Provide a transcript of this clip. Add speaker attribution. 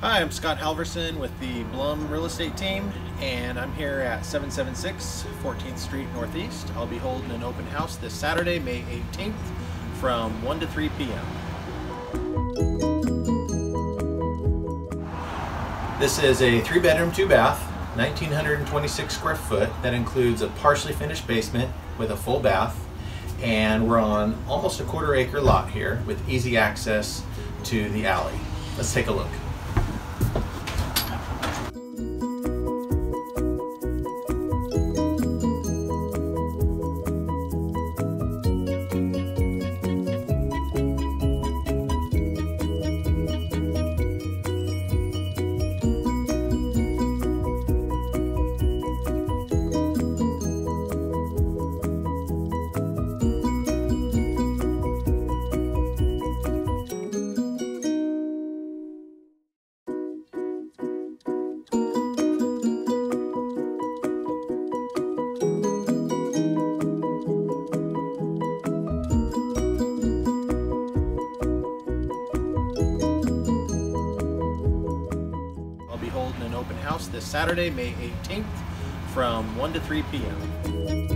Speaker 1: Hi, I'm Scott Halverson with the Blum Real Estate Team, and I'm here at 776 14th Street Northeast. I'll be holding an open house this Saturday, May 18th, from 1 to 3 p.m. This is a three bedroom, two bath, 1926 square foot that includes a partially finished basement with a full bath. And we're on almost a quarter acre lot here with easy access to the alley. Let's take a look. Open house this Saturday, May 18th, from 1 to 3 p.m.